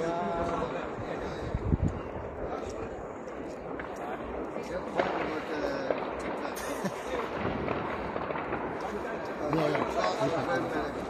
Yeah, yeah.